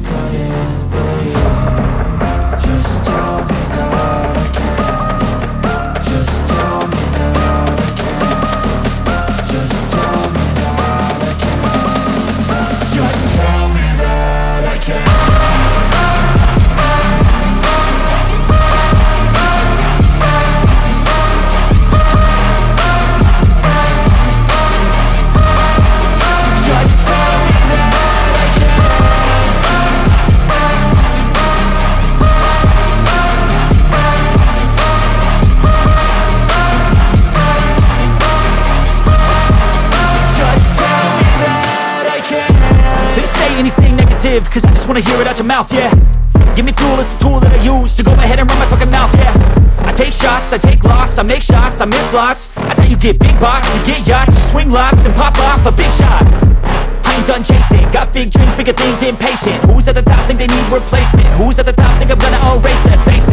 you Say anything negative, cause I just wanna hear it out your mouth, yeah. Give me fuel, it's a tool that I use to go ahead and run my fucking mouth, yeah. I take shots, I take loss, I make shots, I miss lots. I tell you get big box, you get yachts, you swing lots and pop off a big shot. I ain't done chasing, got big dreams, bigger things, impatient. Who's at the top think they need replacement? Who's at the top think I'm gonna erase them, face